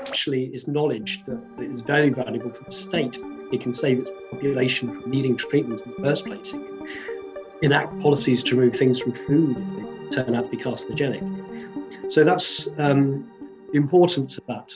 actually is knowledge that, is very valuable for the state. It can save its population from needing treatment in the first place. It can enact policies to remove things from food if they turn out to be carcinogenic. So that's um, the importance of that.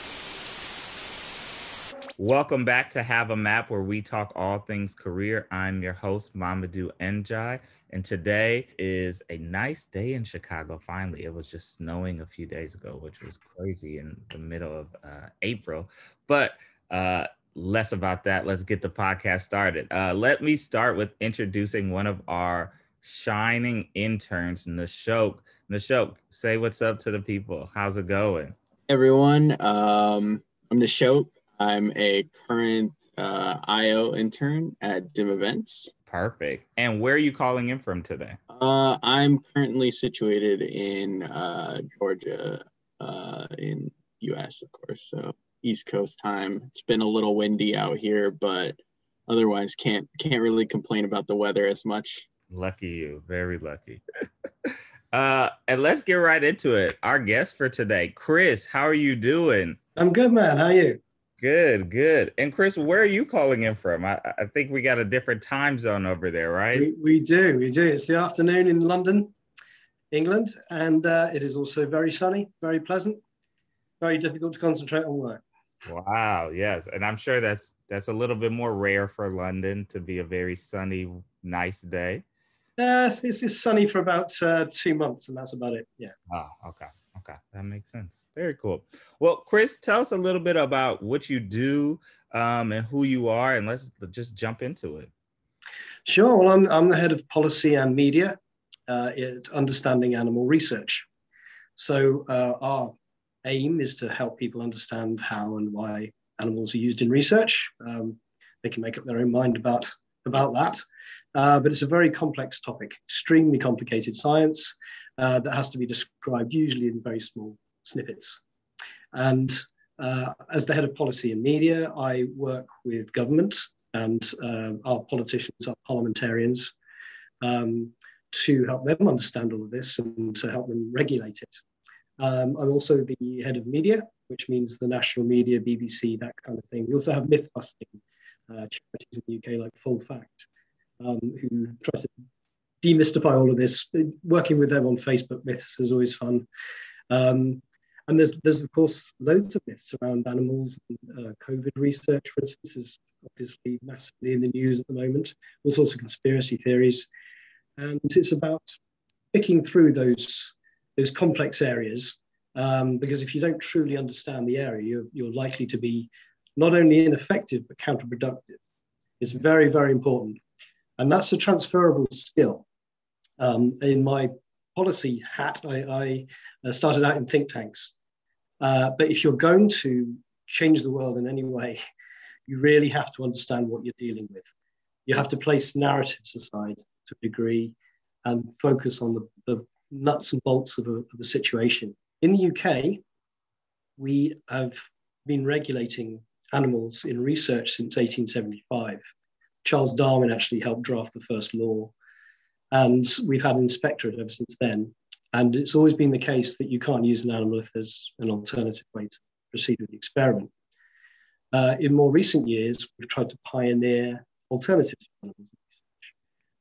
Welcome back to Have a Map, where we talk all things career. I'm your host, Momodou N'jie, and today is a nice day in Chicago. Finally, it was just snowing a few days ago, which was crazy in the middle of uh, April. But uh, less about that. Let's get the podcast started. Uh, let me start with introducing one of our shining interns, Nashok. Nashok, say what's up to the people. How's it going? Everyone, um, I'm Nashok. I'm a current uh, IO intern at DIM Events. Perfect. And where are you calling in from today? Uh, I'm currently situated in uh, Georgia, uh, in U.S. of course. So East Coast time. It's been a little windy out here, but otherwise can't can't really complain about the weather as much. Lucky you, very lucky. uh, and let's get right into it. Our guest for today, Chris. How are you doing? I'm good, man. How are you? Good, good. And Chris, where are you calling in from? I, I think we got a different time zone over there, right? We, we do, we do. It's the afternoon in London, England, and uh, it is also very sunny, very pleasant, very difficult to concentrate on work. Wow, yes, and I'm sure that's that's a little bit more rare for London to be a very sunny, nice day. Uh, it's, it's sunny for about uh, two months, and that's about it. Yeah. Oh, okay. Okay, that makes sense. Very cool. Well, Chris, tell us a little bit about what you do um, and who you are, and let's just jump into it. Sure. Well, I'm, I'm the head of policy and media uh, at Understanding Animal Research. So, uh, our aim is to help people understand how and why animals are used in research. Um, they can make up their own mind about, about that. Uh, but it's a very complex topic, extremely complicated science uh, that has to be described usually in very small snippets. And uh, as the head of policy and media, I work with government and uh, our politicians, our parliamentarians, um, to help them understand all of this and to help them regulate it. Um, I'm also the head of media, which means the national media, BBC, that kind of thing. We also have myth busting uh, charities in the UK like Full Fact, um, who try to demystify all of this. Working with them on Facebook myths is always fun. Um, and there's, there's of course loads of myths around animals. And, uh, COVID research, for instance, is obviously massively in the news at the moment. All sorts of conspiracy theories, and it's about picking through those those complex areas. Um, because if you don't truly understand the area, you're, you're likely to be not only ineffective but counterproductive. It's very, very important, and that's a transferable skill. Um, in my policy hat, I, I uh, started out in think tanks. Uh, but if you're going to change the world in any way, you really have to understand what you're dealing with. You have to place narratives aside to a degree and focus on the, the nuts and bolts of a, of a situation. In the UK, we have been regulating animals in research since 1875. Charles Darwin actually helped draft the first law and we've had an inspectorate ever since then. And it's always been the case that you can't use an animal if there's an alternative way to proceed with the experiment. Uh, in more recent years, we've tried to pioneer alternatives to.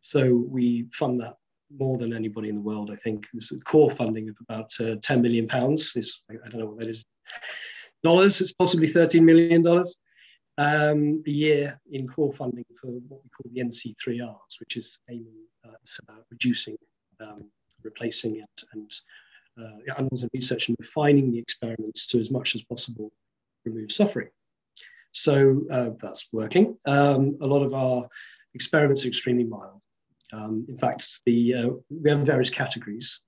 So we fund that more than anybody in the world, I think. There's a core funding of about uh, 10 million pounds. Is I don't know what that is. Dollars, it's possibly 13 million dollars um, a year in core funding for what we call the NC3Rs, which is aiming uh, it's about reducing, um, replacing it, and uh, animals and research and refining the experiments to as much as possible remove suffering. So uh, that's working. Um, a lot of our experiments are extremely mild. Um, in fact, the, uh, we have various categories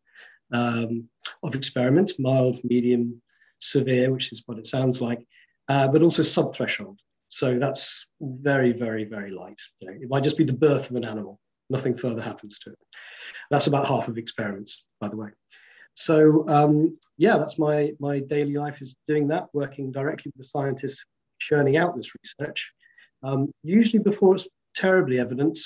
um, of experiment, mild, medium, severe, which is what it sounds like, uh, but also subthreshold. So that's very, very, very light. You know, it might just be the birth of an animal nothing further happens to it. That's about half of experiments, by the way. So um, yeah, that's my, my daily life is doing that, working directly with the scientists churning out this research, um, usually before it's terribly evident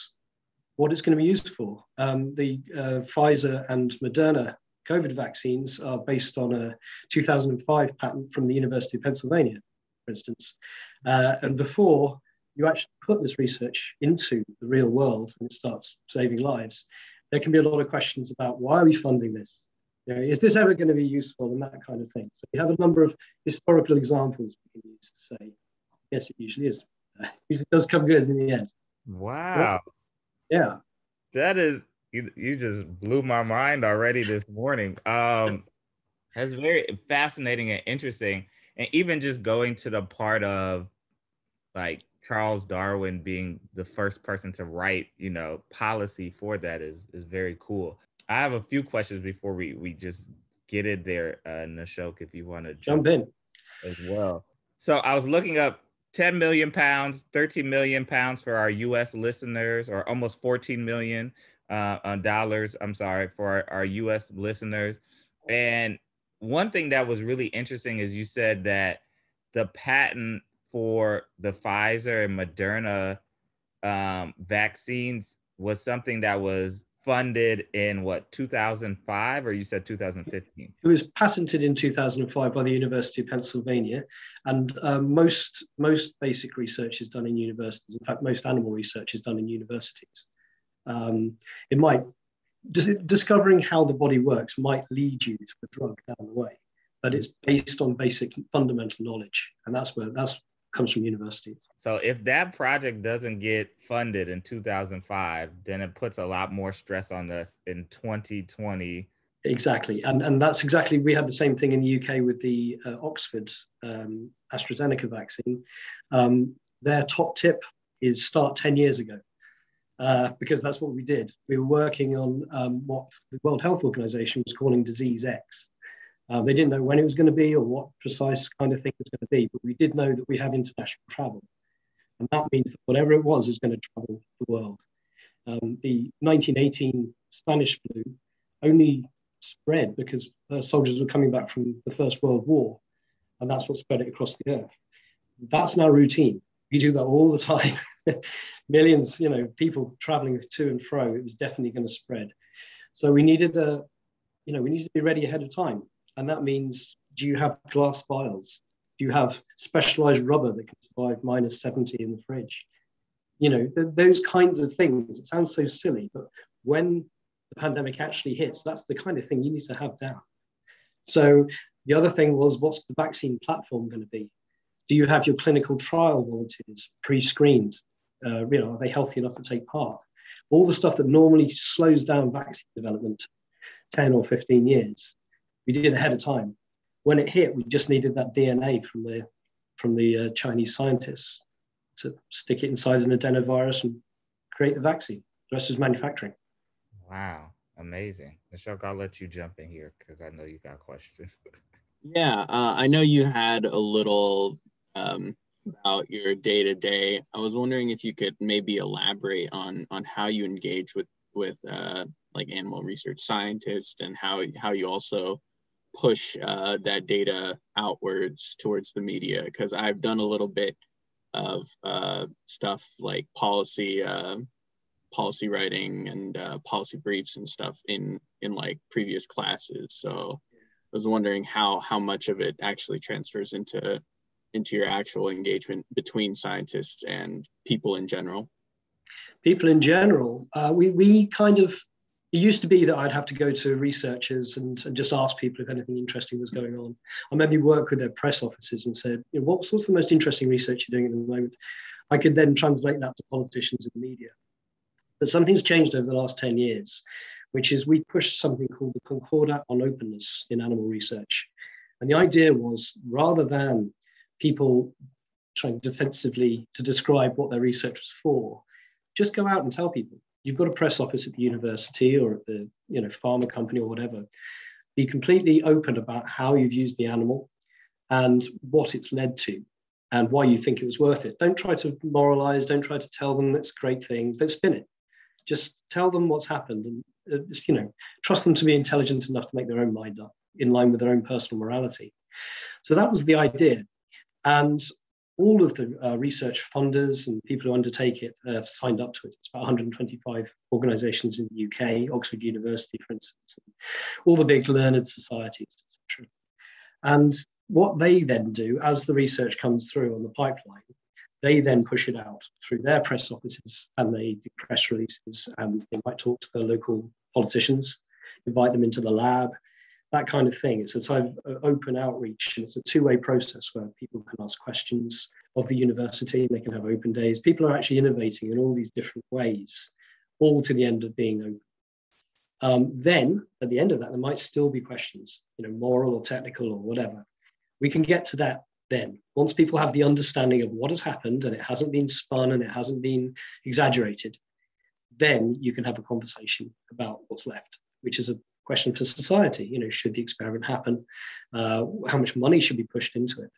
what it's going to be used for. Um, the uh, Pfizer and Moderna COVID vaccines are based on a 2005 patent from the University of Pennsylvania, for instance. Uh, and before you actually put this research into the real world and it starts saving lives, there can be a lot of questions about why are we funding this? You know, is this ever going to be useful and that kind of thing? So we have a number of historical examples we can use to say, yes, it usually is. it usually does come good in the end. Wow. Yeah. That is you, you just blew my mind already this morning. Um that's very fascinating and interesting. And even just going to the part of like Charles Darwin being the first person to write, you know, policy for that is is very cool. I have a few questions before we we just get it there, uh, Nashok, if you want to jump, jump in as well. So I was looking up 10 million pounds, 13 million pounds for our US listeners, or almost 14 million uh, dollars, I'm sorry, for our, our US listeners. And one thing that was really interesting is you said that the patent for the Pfizer and Moderna um, vaccines was something that was funded in what 2005 or you said 2015 it was patented in 2005 by the university of pennsylvania and um, most most basic research is done in universities. In fact most animal research is done in universities. Um, it might discovering how the body works might lead you to a drug down the way but it's based on basic fundamental knowledge and that's where that's comes from universities. So if that project doesn't get funded in 2005, then it puts a lot more stress on us in 2020. Exactly, and and that's exactly we had the same thing in the UK with the uh, Oxford um, AstraZeneca vaccine. Um, their top tip is start 10 years ago. Uh, because that's what we did. We were working on um, what the World Health Organization was calling disease X. Uh, they didn't know when it was going to be or what precise kind of thing it was going to be, but we did know that we have international travel. And that means that whatever it was is going to travel the world. Um, the 1918 Spanish flu only spread because uh, soldiers were coming back from the First World War, and that's what spread it across the earth. That's now routine. We do that all the time. Millions, you know, people traveling to and fro. It was definitely going to spread. So we needed a, you know, we needed to be ready ahead of time. And that means do you have glass vials? Do you have specialized rubber that can survive minus 70 in the fridge? You know, th- those kinds of things. It sounds so silly, but when the pandemic actually hits, that's the kind of thing you need to have down. So the other thing was what's the vaccine platform going to be? Do you have your clinical trial volunteers pre-screened? Uh, you know, are they healthy enough to take part? All the stuff that normally slows down vaccine development 10 or 15 years we did it ahead of time. When it hit, we just needed that DNA from the from the uh, Chinese scientists to stick it inside an adenovirus and create the vaccine. The rest was manufacturing. Wow, amazing. Michelle, I'll let you jump in here because I know you got questions. yeah, uh, I know you had a little um, about your day to day. I was wondering if you could maybe elaborate on on how you engage with with uh, like animal research scientists and how how you also push uh, that data outwards towards the media because I've done a little bit of uh, stuff like policy uh, policy writing and uh, policy briefs and stuff in in like previous classes. So I was wondering how how much of it actually transfers into into your actual engagement between scientists and people in general. People in general, uh, we we kind of it used to be that I'd have to go to researchers and, and just ask people if anything interesting was going on. Or maybe work with their press offices and said, you know, what's, what's the most interesting research you're doing at the moment? I could then translate that to politicians and the media. But something's changed over the last 10 years, which is we pushed something called the Concordat on Openness in animal research. And the idea was rather than people trying defensively to describe what their research was for, just go out and tell people you've got a press office at the university or at the you know pharma company or whatever be completely open about how you've used the animal and what it's led to and why you think it was worth it. Don't try to moralize don't try to tell them that's a great thing don't spin it. Just tell them what's happened and uh, just, you know trust them to be intelligent enough to make their own mind up in line with their own personal morality. So that was the idea. And all of the uh, research funders and people who undertake it have signed up to it. It's about 125 organizations in the UK, Oxford University, for instance, all the big learned societies, etc. And what they then do, as the research comes through on the pipeline, they then push it out through their press offices and they do press releases and they might talk to their local politicians, invite them into the lab, that kind of thing. It's a type of uh, open outreach and it's a two way process where people can ask questions of the university they can have open days. People are actually innovating in all these different ways, all to the end of being open. Um, then at the end of that, there might still be questions, you know, moral or technical or whatever. We can get to that then. Once people have the understanding of what has happened and it hasn't been spun and it hasn't been exaggerated, then you can have a conversation about what's left, which is a question for society. You know, should the experiment happen? Uh, how much money should be pushed into it?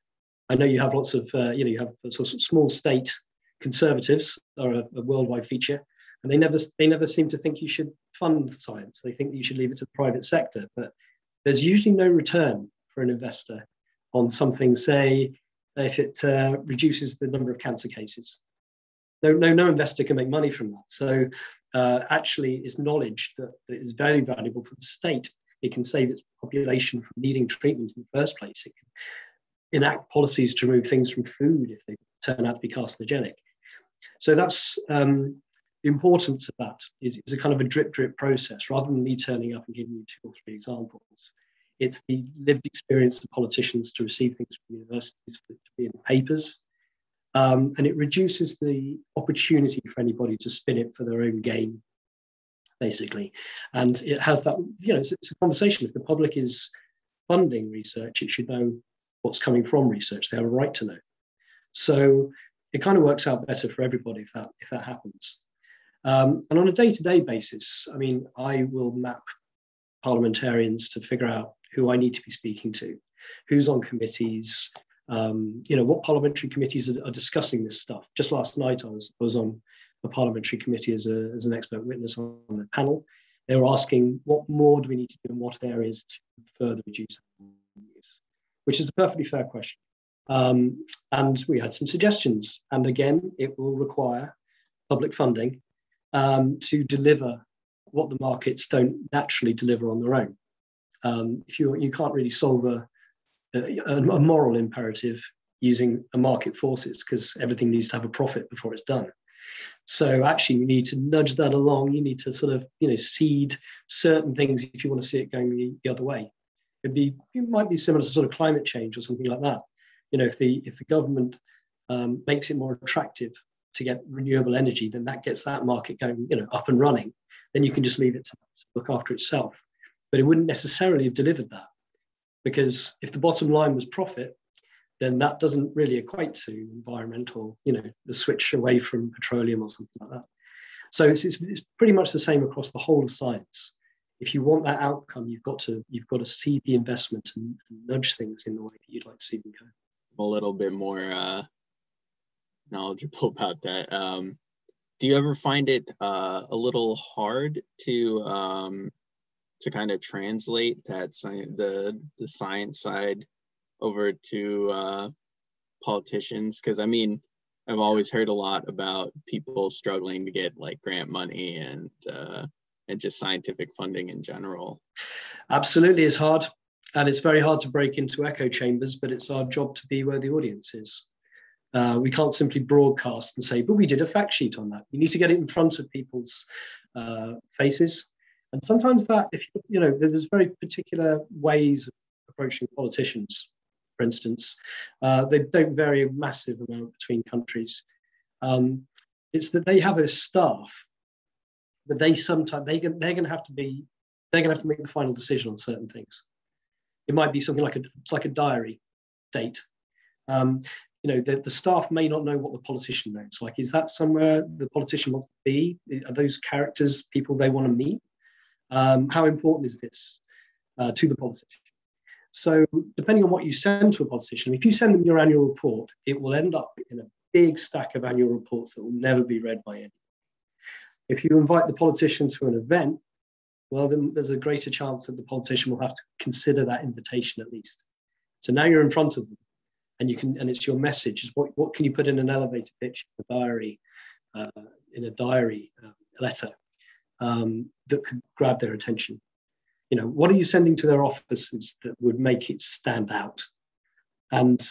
I know you have lots of, uh, you know, you have sort of small state conservatives are a, a, worldwide feature, and they never they never seem to think you should fund science. They think you should leave it to the private sector. But there's usually no return for an investor on something, say, if it uh, reduces the number of cancer cases. No, no, no investor can make money from that. So uh, actually it's knowledge that, that is very valuable for the state. It can save its population from needing treatment in the first place. It can enact policies to remove things from food if they turn out to be carcinogenic. So that's um, the importance of that is, is a kind of a drip drip process rather than me turning up and giving you two or three examples. It's the lived experience of politicians to receive things from universities to be in papers, um, and it reduces the opportunity for anybody to spin it for their own gain, basically. And it has that, you know, it's, it's a conversation. If the public is funding research, it should know what's coming from research. They have a right to know. So it kind of works out better for everybody if that if that happens. Um, and on a day-to-day basis, I mean, I will map parliamentarians to figure out who I need to be speaking to, who's on committees, um, you know, what parliamentary committees are, are, discussing this stuff. Just last night, I was, I was on a parliamentary committee as, a, as an expert witness on the panel. They were asking what more do we need to do in what areas to further reduce use, which is a perfectly fair question. Um, and we had some suggestions. And again, it will require public funding um, to deliver what the markets don't naturally deliver on their own. Um, if you you can't really solve a a, a moral imperative using a market forces because everything needs to have a profit before it's done. So actually, you need to nudge that along. You need to sort of, you know, seed certain things if you want to see it going the, the other way. It'd be, it might be similar to sort of climate change or something like that. You know, if the if the government um, makes it more attractive to get renewable energy, then that gets that market going, you know, up and running. Then you can just leave it to look after itself. But it wouldn't necessarily have delivered that because if the bottom line was profit, then that doesn't really equate to environmental, you know, the switch away from petroleum or something like that. So it's, it's, it's pretty much the same across the whole of science. If you want that outcome, you've got to you've got to see the investment and, and nudge things in the way that you'd like to see them go. I'm a little bit more uh, knowledgeable about that. Um, do you ever find it uh, a little hard to um, to kind of translate that science, the the science side over to uh, politicians because I mean I've always heard a lot about people struggling to get like grant money and uh, and just scientific funding in general. Absolutely, it's hard, and it's very hard to break into echo chambers. But it's our job to be where the audience is. Uh, we can't simply broadcast and say, "But we did a fact sheet on that." You need to get it in front of people's uh, faces and sometimes that, if you you know, there's very particular ways of approaching politicians, for instance. Uh, they don't vary a massive amount between countries. Um, it's that they have a staff that they sometimes they they're going to have to be they're going to have to make the final decision on certain things. It might be something like a like a diary date. Um, you know, the, the staff may not know what the politician knows. Like, is that somewhere the politician wants to be? Are those characters people they want to meet? Um, how important is this uh, to the politician? So, depending on what you send to a politician, if you send them your annual report, it will end up in a big stack of annual reports that will never be read by anyone. If you invite the politician to an event, well, then there's a greater chance that the politician will have to consider that invitation at least. So now you're in front of them and you can and it's your message. Is what what can you put in an elevator pitch, in a diary, uh, in a diary uh, letter um, that could grab their attention? You know, what are you sending to their offices that would make it stand out? And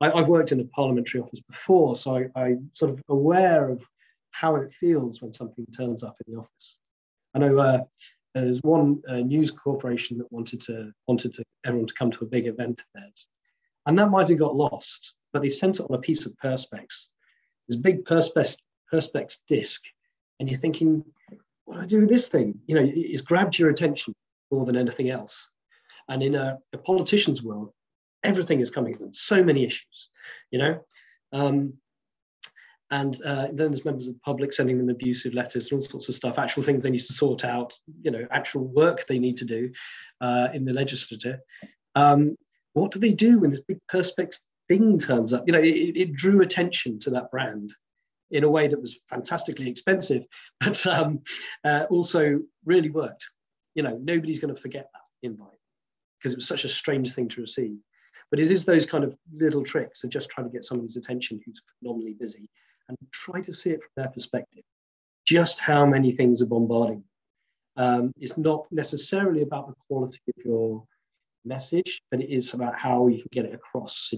I, have worked in a parliamentary office before, so I, I'm sort of aware of how it feels when something turns up in the office. I know uh, there's one uh, news corporation that wanted to wanted to everyone to come to a big event of theirs, and that might have got lost, but they sent it on a piece of perspex. This big perspex perspex disc, and you're thinking, what do I do with this thing? You know, it's grabbed your attention more than anything else. And in a, a politician's world, everything is coming from so many issues, you know. Um, and uh, then there's members of the public sending them abusive letters and all sorts of stuff, actual things they need to sort out, you know, actual work they need to do uh, in the legislature. Um, what do they do when this big perspex thing turns up? You know, it, it, drew attention to that brand in a way that was fantastically expensive, but um, uh, also really worked. You know, nobody's going to forget that invite because it was such a strange thing to receive. But it is those kind of little tricks of just trying to get somebody's attention who's phenomenally busy and try to see it from their perspective. Just how many things are bombarding. Um, it's not necessarily about the quality of your message, but it is about how you can get it across.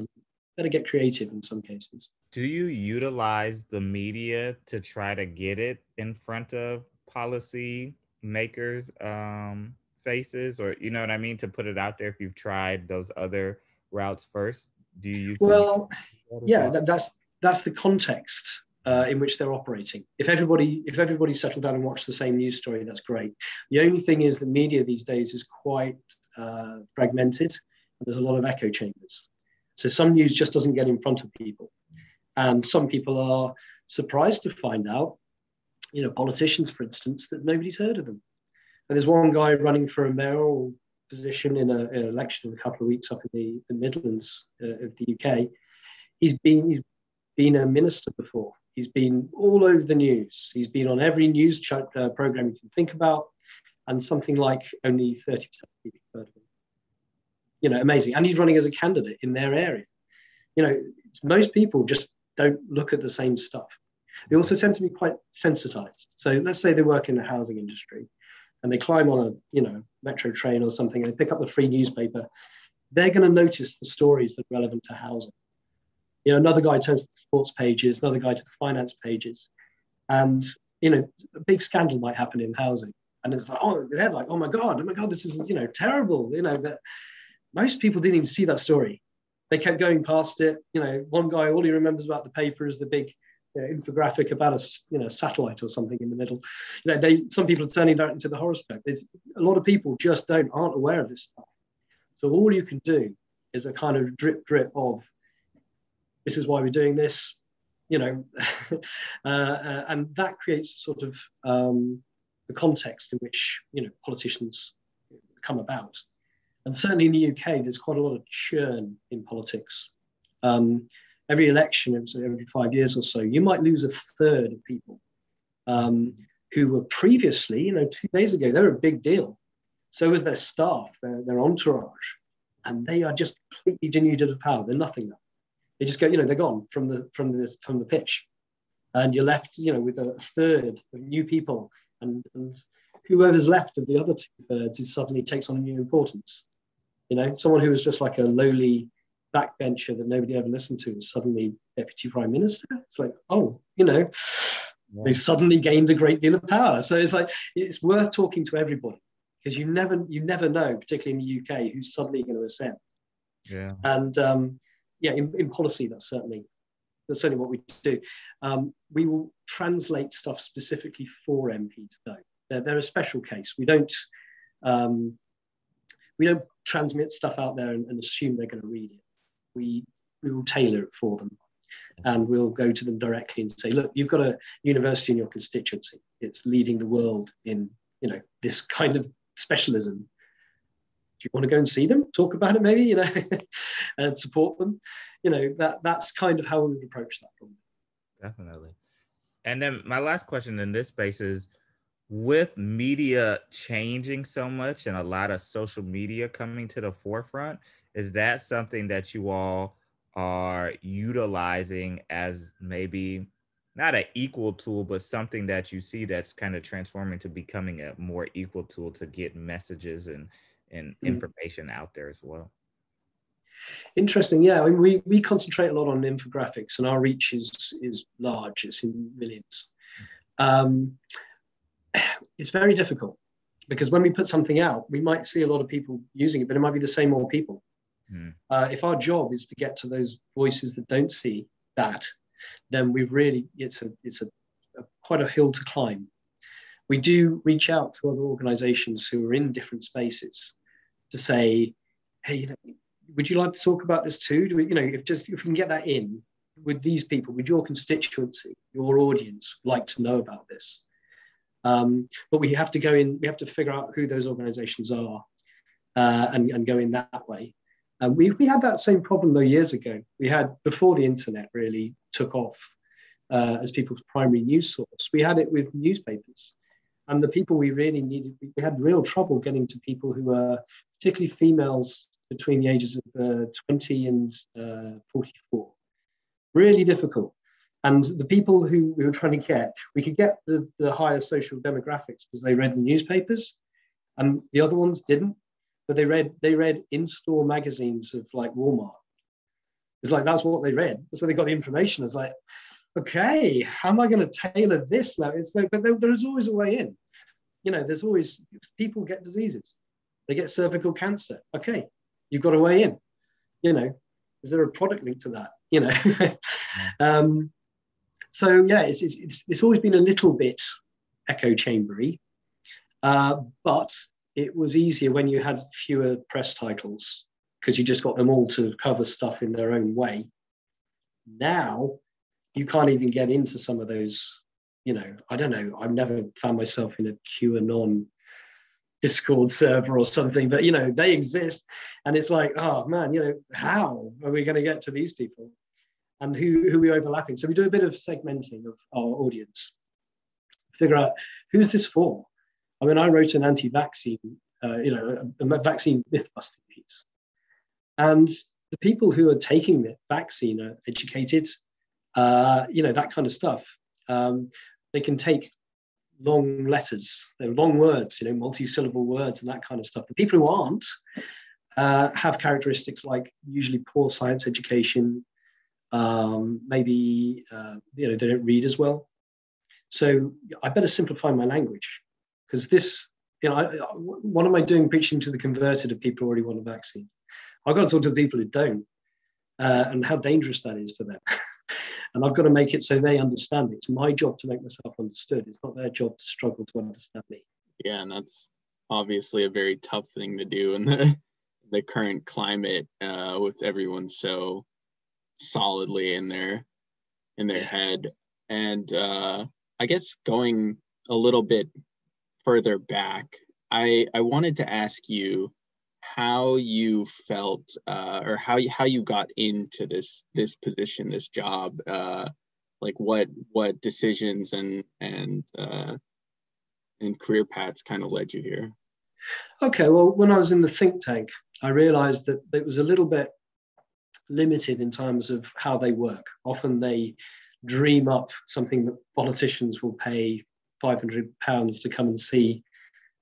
Better get creative in some cases. Do you utilize the media to try to get it in front of policy makers' um, faces, or you know what I mean, to put it out there? If you've tried those other routes first, do you? Well, yeah, that, that's that's the context uh, in which they're operating. If everybody if everybody settled down and watched the same news story, that's great. The only thing is the media these days is quite uh, fragmented. And there's a lot of echo chambers. So some news just doesn't get in front of people, and some people are surprised to find out, you know, politicians, for instance, that nobody's heard of them. And there's one guy running for a mayoral position in, a, an election in a couple of weeks up in the, the Midlands uh, of the UK. He's been he's been a minister before. He's been all over the news. He's been on every news ch- uh, program you can think about, and something like only 30% of people heard of him. You know, amazing. And he's running as a candidate in their area. You know, most people just don't look at the same stuff. They also tend to be quite sensitized. So let's say they work in the housing industry and they climb on a, you know, metro train or something and they pick up the free newspaper. They're going to notice the stories that are relevant to housing you know, another guy turns to the sports pages, another guy to the finance pages, and you know, a big scandal might happen in housing, and it's like, oh, they're like, oh my god, oh my god, this is you know terrible, you know. But most people didn't even see that story. They kept going past it. You know, one guy, all he remembers about the paper is the big you know, infographic about a you know satellite or something in the middle. You know, they some people are turning that into the horoscope. There's a lot of people just don't aren't aware of this stuff. So all you can do is a kind of drip drip of this is why we're doing this, you know, uh, uh, and that creates sort of um, the context in which you know politicians come about. And certainly in the UK, there's quite a lot of churn in politics. Um, every election, every five years or so, you might lose a third of people um, who were previously, you know, two days ago, they were a big deal. So was their staff, their, their entourage, and they are just completely denuded of power. They're nothing now. They just go, you know, they're gone from the from the from the pitch, and you're left, you know, with a third of new people, and and whoever's left of the other two thirds is suddenly takes on a new importance. You know, someone who was just like a lowly backbencher that nobody ever listened to is suddenly deputy prime minister. It's like, oh, you know, yeah. they've suddenly gained a great deal of power. So it's like it's worth talking to everybody because you never you never know, particularly in the UK, who's suddenly going to ascend. Yeah. And um, yeah, in, in policy, that's certainly that's certainly what we do. Um, we will translate stuff specifically for MPs, though. They're, they're a special case. We don't um, we don't transmit stuff out there and, and assume they're going to read it. We we will tailor it for them, and we'll go to them directly and say, look, you've got a university in your constituency. It's leading the world in you know this kind of specialism Do you want to go and see them, talk about it maybe, you know, and support them? You know, that that's kind of how we would approach that problem. Definitely. And then my last question in this space is with media changing so much and a lot of social media coming to the forefront, is that something that you all are utilizing as maybe not an equal tool, but something that you see that's kind of transforming to becoming a more equal tool to get messages and, and mm. information out there as well. Interesting, yeah. I mean, we we concentrate a lot on infographics, and our reach is is large. It's in millions. Um, it's very difficult because when we put something out, we might see a lot of people using it, but it might be the same old people. Mm. Uh, if our job is to get to those voices that don't see that, then we've really it's a it's a, a quite a hill to climb. We do reach out to other organisations who are in different spaces to say, hey, you know, would you like to talk about this too? Do we, you know, if just if we can get that in with these people, would your constituency, your audience, like to know about this? Um, but we have to go in, we have to figure out who those organizations are uh, and, and go in that way. Um, we, we had that same problem though years ago. We had, before the internet really took off uh, as people's primary news source, we had it with newspapers. And the people we really needed, we had real trouble getting to people who were particularly females between the ages of uh, 20 and uh, 44. Really difficult. And the people who we were trying to get, we could get the, the higher social demographics because they read the newspapers, and the other ones didn't. But they read they read in-store magazines of like Walmart. It's like that's what they read. That's where they got the information. It's like, okay, how am I going to tailor this now? It's like, but there, there's always a way in. You know, there's always people get diseases. They get cervical cancer. Okay, you've got a way in. You know, is there a product link to that? You know, um, so yeah, it's, it's, it's, always been a little bit echo chambery, uh, but it was easier when you had fewer press titles because you just got them all to cover stuff in their own way. Now you can't even get into some of those, you know, I don't know. I've never found myself in a QAnon Discord server or something, but you know, they exist. And it's like, oh man, you know, how are we going to get to these people? And who, who we're overlapping. So we do a bit of segmenting of our audience, figure out who's this for. I mean, I wrote an anti-vaccine, uh, you know, a, a vaccine myth-busting piece, and the people who are taking the vaccine are educated, uh, you know, that kind of stuff. Um, they can take long letters, they're long words, you know, multi-syllable words and that kind of stuff. The people who aren't uh, have characteristics like usually poor science education, um, maybe uh, you know they don't read as well. So I better simplify my language because this, you know, I, what am I doing preaching to the converted of people who already want a vaccine? I've got to talk to the people who don't, uh, and how dangerous that is for them. and I've got to make it so they understand. It's my job to make myself understood. It's not their job to struggle to understand me. Yeah, and that's obviously a very tough thing to do in the the current climate uh, with everyone so solidly in their in their head. And uh i guess going a little bit further back i i wanted to ask you how you felt uh or how you how you got into this this position this job uh like what what decisions and and uh and career paths kind of led you here? Okay well when i was in the think tank i realized that it was a little bit limited in terms of how they work. Often they dream up something that politicians will pay 500 pounds to come and see,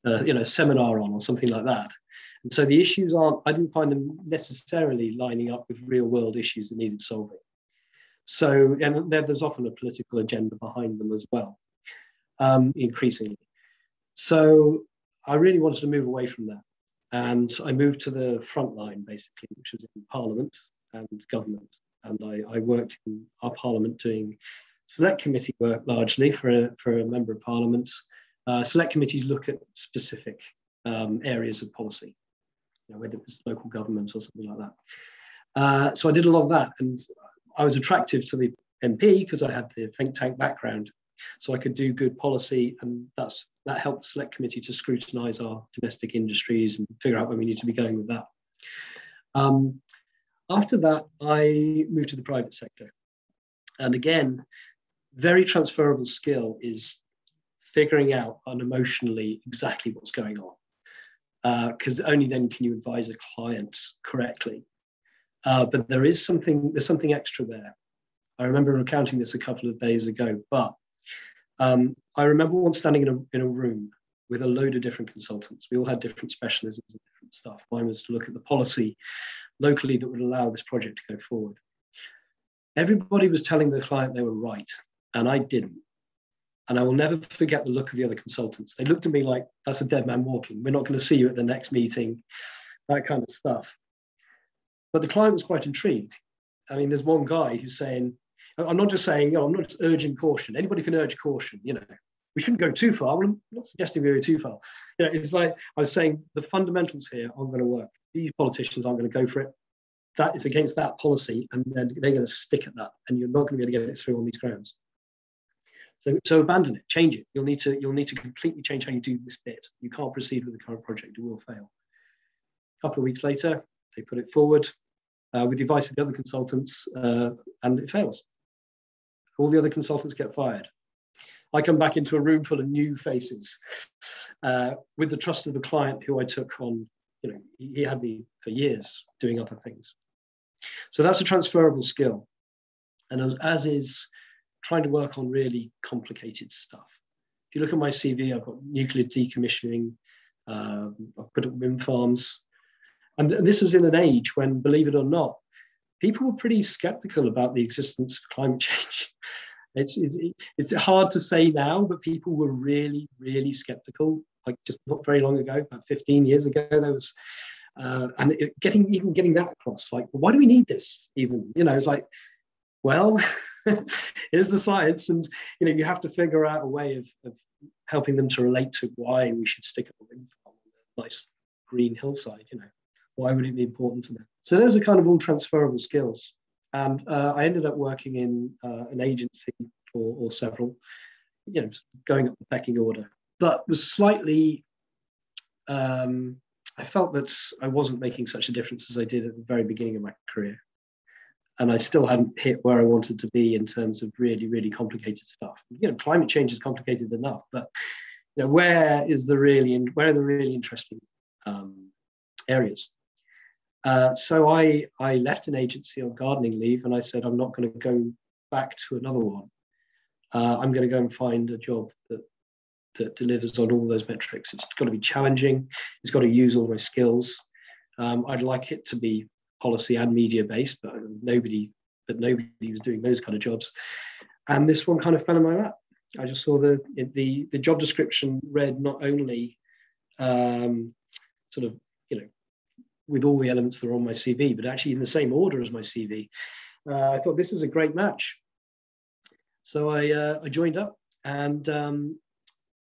uh, you know, a seminar on or something like that. And so the issues aren't, I didn't find them necessarily lining up with real world issues that needed solving. So, and there's often a political agenda behind them as well, um, increasingly. So I really wanted to move away from that. And I moved to the front line, basically, which was in Parliament, and government. And I, I worked in our parliament doing select committee work largely for a, for a member of parliament. Uh, select committees look at specific um, areas of policy, you know, whether it was local government or something like that. Uh, so I did a lot of that, and I was attractive to the MP because I had the think tank background, so I could do good policy, and that's that helped the select committee to scrutinise our domestic industries and figure out where we need to be going with that. Um, after that, I moved to the private sector. And again, very transferable skill is figuring out unemotionally exactly what's going on. Because uh, only then can you advise a client correctly. Uh, but there is something, there's something extra there. I remember recounting this a couple of days ago, but um, I remember once standing in a, in a room with a load of different consultants. We all had different specialisms and different stuff. Mine was to look at the policy locally that would allow this project to go forward. Everybody was telling the client they were right, and I didn't. And I will never forget the look of the other consultants. They looked at me like, that's a dead man walking. We're not going to see you at the next meeting, that kind of stuff. But the client was quite intrigued. I mean, there's one guy who's saying, I'm not just saying, you know, I'm not just urging caution. Anybody can urge caution, you know. We shouldn't go too far. Well, I'm not suggesting we go too far. You know, it's like I was saying, the fundamentals here aren't going to work. These politicians aren't going to go for it. That is against that policy, and then they're going to stick at that, and you're not going to be able to get it through on these grounds. So, so abandon it, change it. You'll need to you'll need to completely change how you do this bit. You can't proceed with the current project; it will fail. A couple of weeks later, they put it forward uh, with the advice of the other consultants, uh, and it fails. All the other consultants get fired. I come back into a room full of new faces uh, with the trust of the client who I took on. You know, he had me for years doing other things. So that's a transferable skill, and as, as is trying to work on really complicated stuff. If you look at my CV, I've got nuclear decommissioning, uh, I've put up wind farms. And this is in an age when, believe it or not, people were pretty skeptical about the existence of climate change. It's, it's, it's hard to say now, but people were really, really skeptical. Like just not very long ago, about 15 years ago, there was, uh, and it, getting even getting that across, like, why do we need this? Even you know, it's like, well, here's the science and you know you have to figure out a way of, of helping them to relate to why we should stick a wind farm on a nice green hillside you know why would it be important to them so those are kind of all transferable skills and uh, i ended up working in uh, an agency or, or several you know going up the pecking order but was slightly um, i felt that i wasn't making such a difference as i did at the very beginning of my career and I still hadn't hit where I wanted to be in terms of really, really complicated stuff. You know, climate change is complicated enough, but you know, where is the really, where are the really interesting um, areas? Uh, so I, I left an agency on gardening leave, and I said I'm not going to go back to another one. Uh, I'm going to go and find a job that that delivers on all those metrics. It's got to be challenging. It's got to use all my skills. Um, I'd like it to be policy and media based, but nobody but nobody was doing those kind of jobs. And this one kind of fell in my lap. I just saw the the the job description read not only um, sort of you know with all the elements that are on my CV, but actually in the same order as my CV. Uh, I thought this is a great match. So I uh, I joined up, and um,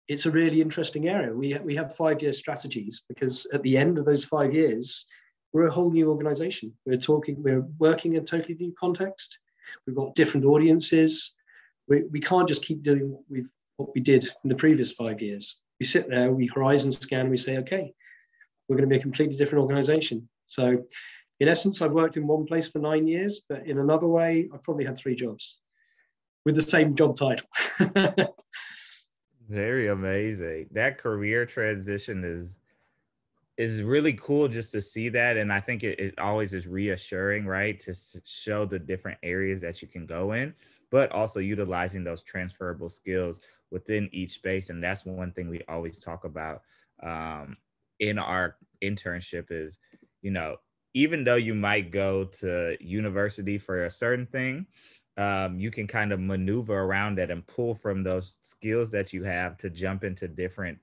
it's a really interesting area. We we have five year strategies because at the end of those five years, we're a whole new organization. We're talking, we're working in a totally new context. We've got different audiences. We, we can't just keep doing what, we've, what we did in the previous five years. We sit there, we horizon scan, we say, okay, we're going to be a completely different organization. So, in essence, I've worked in one place for nine years, but in another way, I've probably had three jobs with the same job title. Very amazing. That career transition is is really cool just to see that and i think it, it, always is reassuring right to show the different areas that you can go in but also utilizing those transferable skills within each space and that's one thing we always talk about um, in our internship is you know even though you might go to university for a certain thing um, you can kind of maneuver around it and pull from those skills that you have to jump into different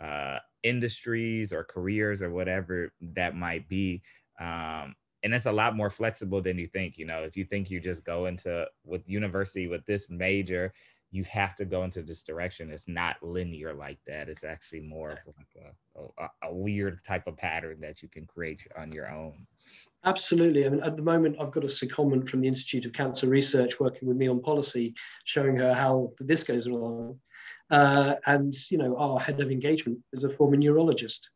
uh, industries or careers or whatever that might be. Um, and it's a lot more flexible than you think. You know, if you think you just go into with university with this major, you have to go into this direction. It's not linear like that. It's actually more of like a, a, a weird type of pattern that you can create on your own. Absolutely. I mean, at the moment, I've got a secondment from the Institute of Cancer Research working with me on policy, showing her how this goes along. Uh, and you know, our head of engagement is a former neurologist.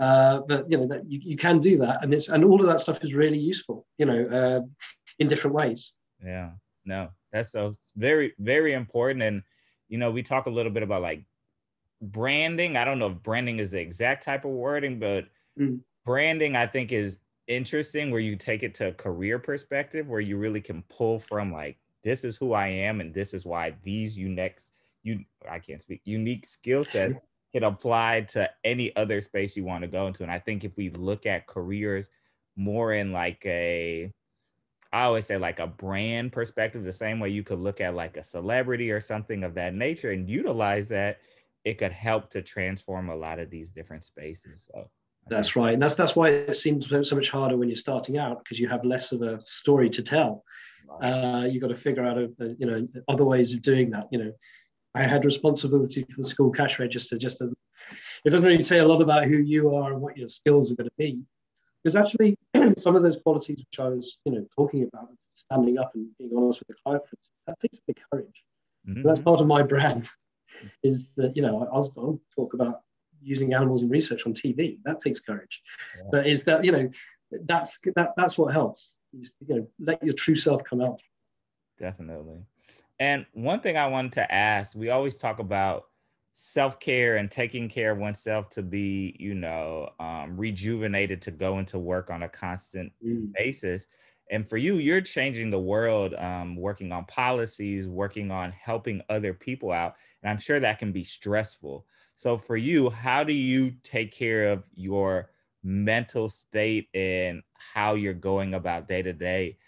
Uh, but you know that you, you can do that, and it's and all of that stuff is really useful. You know, uh, in different ways. Yeah. No, that's so very very important. And you know, we talk a little bit about like branding. I don't know if branding is the exact type of wording, but mm. branding I think is interesting where you take it to a career perspective where you really can pull from like this is who I am and this is why these unique you I can't speak unique skill set can apply to any other space you want to go into. And I think if we look at careers more in like a I always say like a brand perspective, the same way you could look at like a celebrity or something of that nature and utilize that, it could help to transform a lot of these different spaces. So that's right, and that's that's why it seems so much harder when you're starting out because you have less of a story to tell. Uh, you've got to figure out a, a, you know other ways of doing that. You know, I had responsibility for the school cash register. Just as it doesn't really say a lot about who you are and what your skills are going to be. Because actually, some of those qualities which I was you know talking about, standing up and being honest with the client, that takes big courage. Mm-hmm. So that's part of my brand. Is that you know I'll, I'll talk about using animals in research on TV. That takes courage. Yeah. But is that you know that's that that's what helps. You, know, let your true self come out. Definitely. And one thing I wanted to ask, we always talk about self-care and taking care of oneself to be, you know, um, rejuvenated to go into work on a constant mm. basis. And for you, you're changing the world, um, working on policies, working on helping other people out. And I'm sure that can be stressful. So for you, how do you take care of your mental state and how you're going about day to day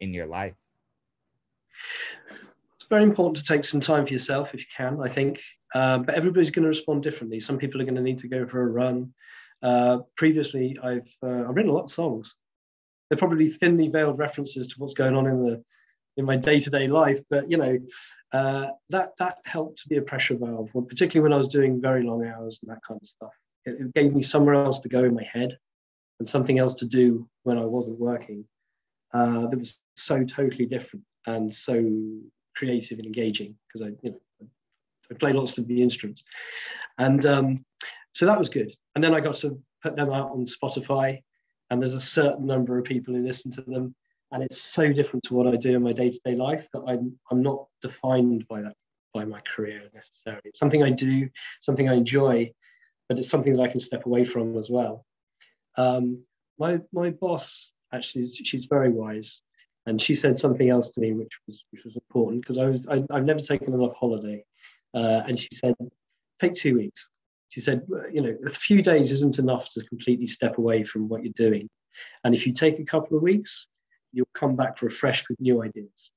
in your life? It's very important to take some time for yourself if you can, I think. Um, but everybody's going to respond differently. Some people are going to need to go for a run. Uh, previously, I've uh, I've written a lot of songs. They're probably thinly veiled references to what's going on in the in my day to day life, but you know, uh, that that helped to be a pressure valve, particularly when I was doing very long hours and that kind of stuff. It, it, gave me somewhere else to go in my head and something else to do when I wasn't working. Uh, that was so totally different and so creative and engaging because I, you know, I played lots of the instruments, and um, so that was good. And then I got to put them out on Spotify, and there's a certain number of people who listen to them and it's so different to what I do in my day-to-day life that I'm I'm not defined by that by my career necessarily. It's something I do, something I enjoy, but it's something that I can step away from as well. Um, my my boss actually she's very wise, and she said something else to me which was which was important because I was I, have never taken enough holiday, uh, and she said take two weeks. She said you know a few days isn't enough to completely step away from what you're doing, and if you take a couple of weeks, you'll come back refreshed with new ideas.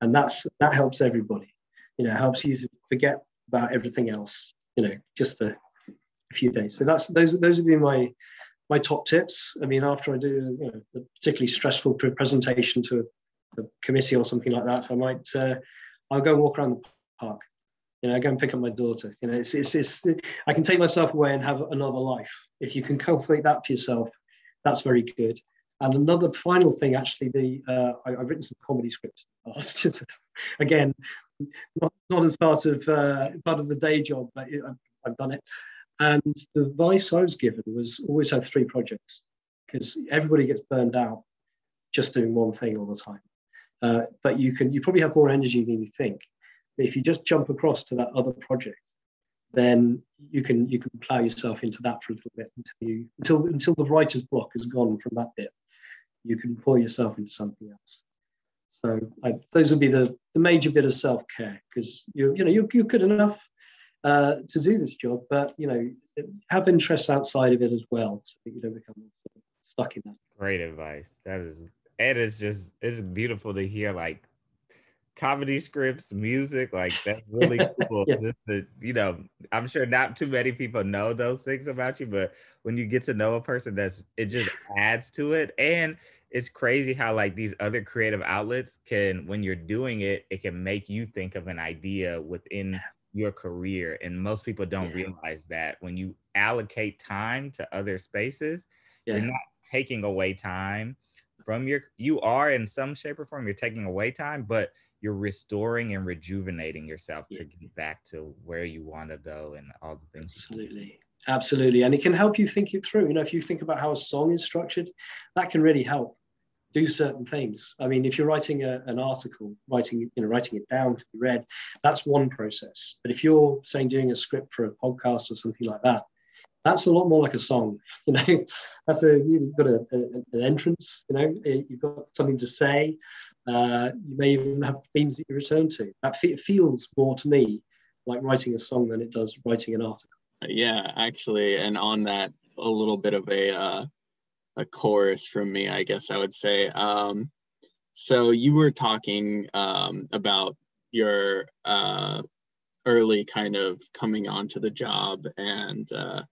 And that's that helps everybody. You know, helps you to forget about everything else, you know, just a, a few days. So that's those those would be my my top tips. I mean, after I do you know, a particularly stressful presentation to a, a committee or something like that, I might uh, I'll go walk around the park. You know, I go and pick up my daughter. You know, it's, it's, it's I can take myself away and have another life. If you can cultivate that for yourself, that's very good. And another final thing, actually, the uh, I, have written some comedy scripts. Again, not, not as part of uh, part of the day job, but I've, I've done it. And the advice I was given was always have three projects because everybody gets burned out just doing one thing all the time. Uh, but you can you probably have more energy than you think. If you just jump across to that other project, then you can you can plow yourself into that for a little bit until you until until the writer's block is gone from that bit you can pour yourself into something else. So I, those would be the, the major bit of self care because you you know you're, you're good enough uh, to do this job, but you know have interests outside of it as well, so that you don't become stuck in that. Great advice. That is it is just it's beautiful to hear like comedy scripts, music, like that's really cool. yeah. Just to, you know, I'm sure not too many people know those things about you, but when you get to know a person, that's it just adds to it. And it's crazy how like these other creative outlets can, when you're doing it, it can make you think of an idea within your career. And most people don't yeah. realize that when you allocate time to other spaces, yeah. you're not taking away time from your you are in some shape or form you're taking away time but you're restoring and rejuvenating yourself yeah. to get back to where you want to go and all the things absolutely. Absolutely. And it can help you think it through. You know if you think about how a song is structured that can really help do certain things. I mean if you're writing a, an article writing you know writing it down to be read that's one process. But if you're saying doing a script for a podcast or something like that That's a lot more like a song, you know. That's a you've got a, a, an entrance, you know. You've got something to say. Uh, you may even have themes that you return to. That fe- feels more to me like writing a song than it does writing an article. Yeah, actually, and on that, a little bit of a uh, a chorus from me, I guess I would say. Um, so you were talking um, about your uh, early kind of coming onto the job and uh,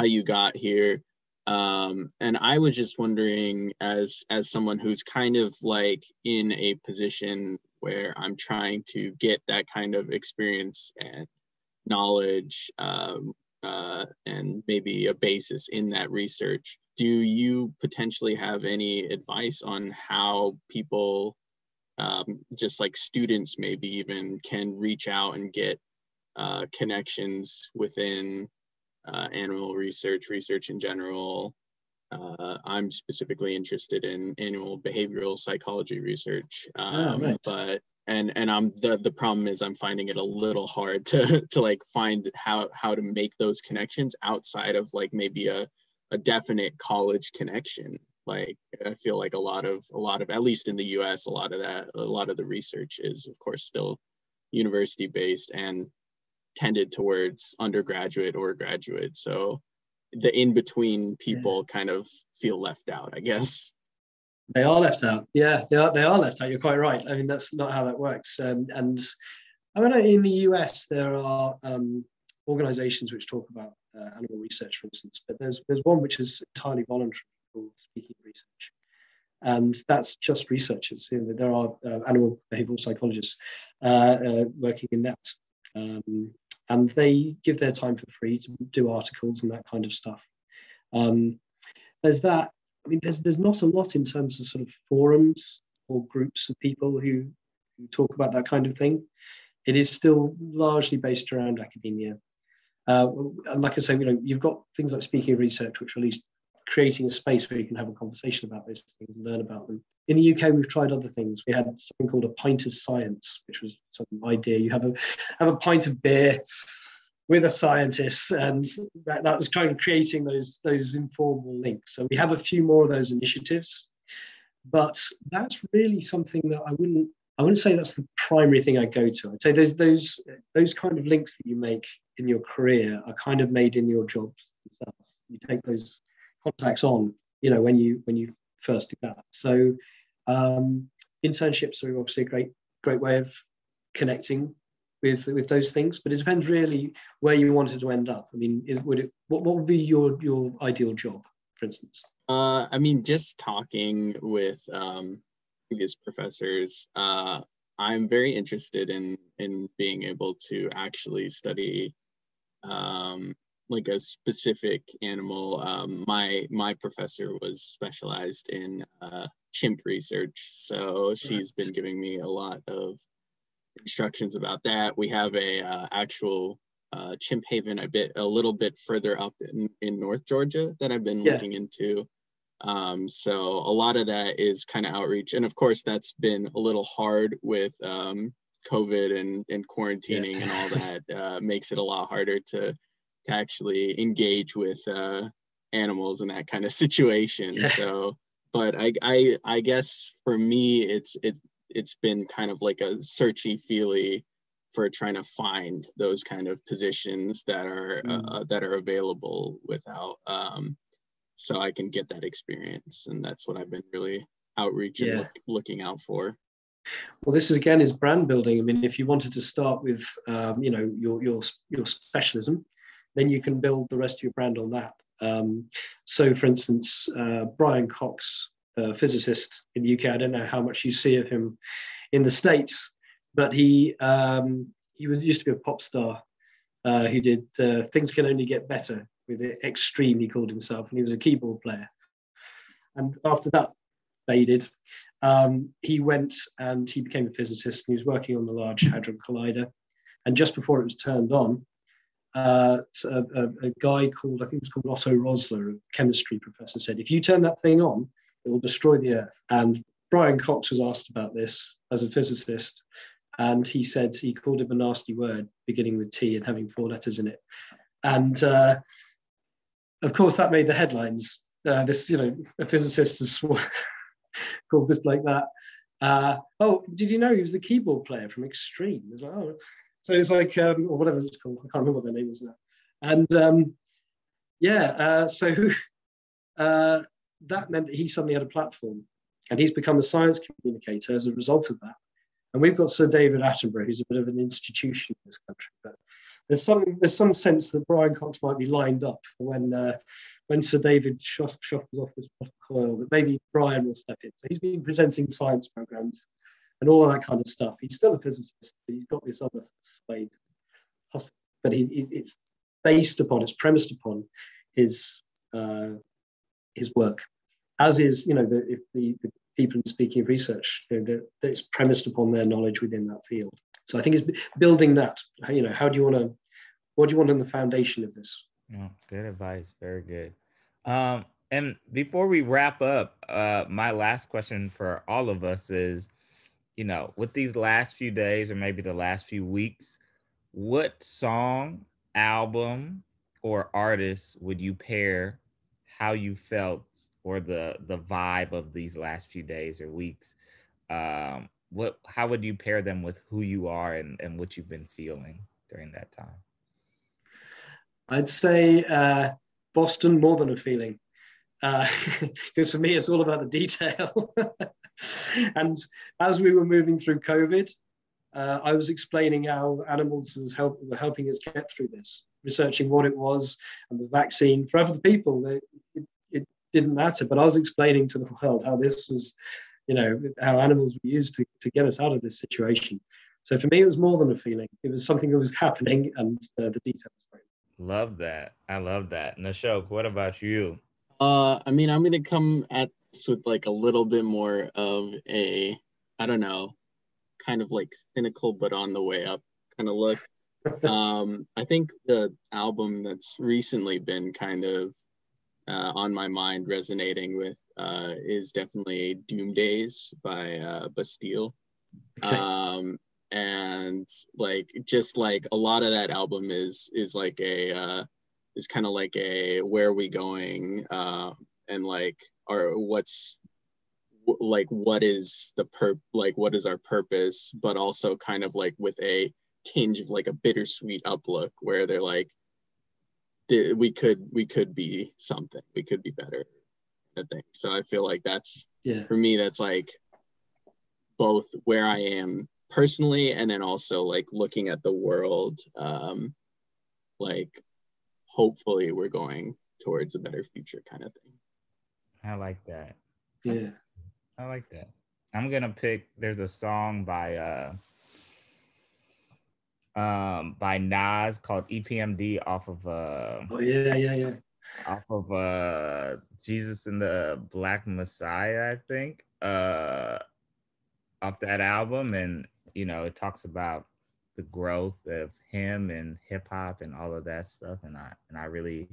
how you got here. Um, and I was just wondering, as as someone who's kind of like in a position where I'm trying to get that kind of experience and knowledge um, uh, and maybe a basis in that research. Do you potentially have any advice on how people, um, just like students, maybe even can reach out and get uh, connections within uh, animal research, research in general? Uh, I'm specifically interested in animal behavioral psychology research, ah, um, oh, but and and i'm the the problem is i'm finding it a little hard to to like find how how to make those connections outside of like maybe a a definite college connection. Like i feel like a lot of a lot of at least in the us a lot of that a lot of the research is of course still university based and tended towards undergraduate or graduate so the in between people yeah. kind of feel left out i guess they are left out. Yeah, they are. They are left out. You're quite right. I mean, that's not how that works. Um, and I mean, in the US, there are um, organisations which talk about uh, animal research, for instance. But there's there's one which is entirely voluntary called Speaking Research, and that's just researchers. You know, there are uh, animal behavioural psychologists uh, uh, working in that. Um, and they give their time for free to do articles and that kind of stuff. Um, there's that I mean, there's there's not a lot in terms of sort of forums or groups of people who, who talk about that kind of thing. It is still largely based around academia. Uh, and like I say, you know, you've got things like speaking research, which least creating a space where you can have a conversation about those things and learn about them. In the UK, we've tried other things. We had something called a pint of science, which was some idea. You have a have a pint of beer with a scientist, and that, that was kind of creating those those informal links. So we have a few more of those initiatives, but that's really something that I wouldn't I wouldn't say that's the primary thing I go to. I'd say those those those kind of links that you make in your career are kind of made in your jobs themselves. You take those contacts on, you know, when you when you first do that. So um, internships are obviously a great great way of connecting with with those things but it depends really where you wanted to end up i mean it, would it what, what would be your your ideal job for instance uh i mean just talking with um previous professors uh i'm very interested in in being able to actually study um like a specific animal um my my professor was specialized in uh chimp research so she's been giving me a lot of instructions about that. We have a uh, actual uh, chimp haven a bit a little bit further up in, in North Georgia that I've been yeah. looking into. Um, so a lot of that is kind of outreach, and of course that's been a little hard with um, COVID and, and quarantining yeah. and all that. Uh, makes it a lot harder to to actually engage with uh, animals in that kind of situation. Yeah. So, but I, I I guess for me it's it it's been kind of like a searchy feely for trying to find those kind of positions that are mm. uh, that are available without um, so I can get that experience and that's what I've been really outreach yeah. and look, looking out for. Well, this is again is brand building. I mean, if you wanted to start with um, you know your your your specialism, then you can build the rest of your brand on that. Um, so, for instance, uh, Brian Cox uh, physicist in the UK. I don't know how much you see of him in the States, but he um, he was used to be a pop star uh, who did uh, Things Can Only Get Better with Extreme, he called himself, and he was a keyboard player. And after that faded, um, he went and he became a physicist and he was working on the Large Hadron Collider. And just before it was turned on, uh, a, a, guy called, I think it was called Otto Rössler, a chemistry professor, said, if you turn that thing on, it will destroy the Earth. And Brian Cox was asked about this as a physicist, and he said he called it a nasty word beginning with T and having four letters in it. And uh, of course, that made the headlines. Uh, this, you know, a physicist has called this like that. Uh, oh, did you know he was the keyboard player from Extreme? It's like, oh. So it's like, um, or whatever it's called. I can't remember what their name is now. And um, yeah, uh, so uh, that meant that he suddenly had a platform and he's become a science communicator as a result of that. And we've got Sir David Attenborough, who's a bit of an institution in this country. But there's some there's some sense that Brian Cox might be lined up when uh, when Sir David shuffles off this coil, that maybe Brian will step in. So he's been presenting science programs and all that kind of stuff. He's still a physicist, but he's got this other side. But he, it's based upon, it's premised upon his uh, his work, as is you know the if the, the people in speaking of research you know, that, that's premised upon their knowledge within that field. So I think it's building that. You know, how do you want to? What do you want in the foundation of this? Oh, good advice. Very good. Um, and before we wrap up, uh, my last question for all of us is, you know, with these last few days or maybe the last few weeks, what song, album, or artist would you pair how you felt or the the vibe of these last few days or weeks? Um, what how would you pair them with who you are and, and what you've been feeling during that time? I'd say uh, Boston more than a feeling. Because uh, for me, it's all about the detail. and as we were moving through COVID, uh, I was explaining how animals was help, were helping us get through this, researching what it was and the vaccine. For other people, it, it, it didn't matter, but I was explaining to the world how this was, you know, how animals were used to, to get us out of this situation. So for me, it was more than a feeling. It was something that was happening, and uh, the details. Love that. I love that. Nashok, what about you? Uh, I mean, I'm gonna come at this with like a little bit more of a, I don't know, kind of like cynical but on the way up kind of look. um, I think the album that's recently been kind of uh, on my mind, resonating with, uh, is definitely Doom Days by uh, Bastille. Okay. Um, and like just like a lot of that album is is like a uh is kind of like a where are we going uh and like or what's like what is the per like what is our purpose but also kind of like with a tinge of like a bittersweet uplook where they're like we could we could be something. We could be better. I think so i feel like that's yeah. for me that's like both where i am personally and then also like looking at the world um like hopefully we're going towards a better future kind of thing. I like that. Yeah. I like that. I'm gonna pick there's a song by uh um by Nas called EPMD off of uh oh yeah yeah yeah. off of uh Judas and the Black Messiah I think uh off that album. And you know, it talks about the growth of him and hip hop and all of that stuff. And I and I really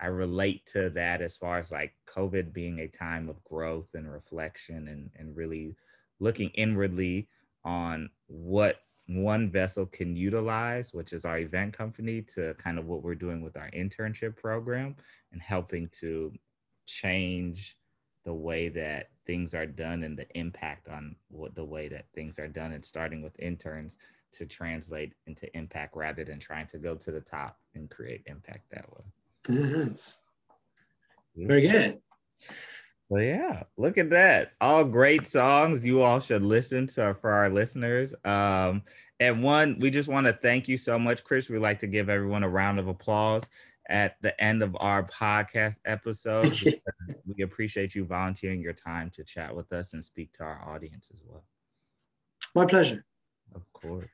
I relate to that as far as like COVID being a time of growth and reflection and, and really looking inwardly on what one vessel can utilize, which is our event company, to kind of what we're doing with our internship program and helping to change the way that things are done and the impact on what the way that things are done and starting with interns to translate into impact rather than trying to go to the top and create impact that way. Yes. Very good. So yeah, look at that. All great songs. You all should listen to for our listeners. Um, and one, we just want to thank you so much, Chris. We like to give everyone a round of applause at the end of our podcast episode. we appreciate you volunteering your time to chat with us and speak to our audience as well. My pleasure. Of course.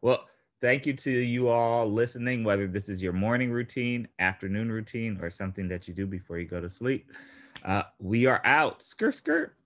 Well, thank you to you all listening, whether this is your morning routine, afternoon routine, or something that you do before you go to sleep. Uh, we are out. Skirt, skirt.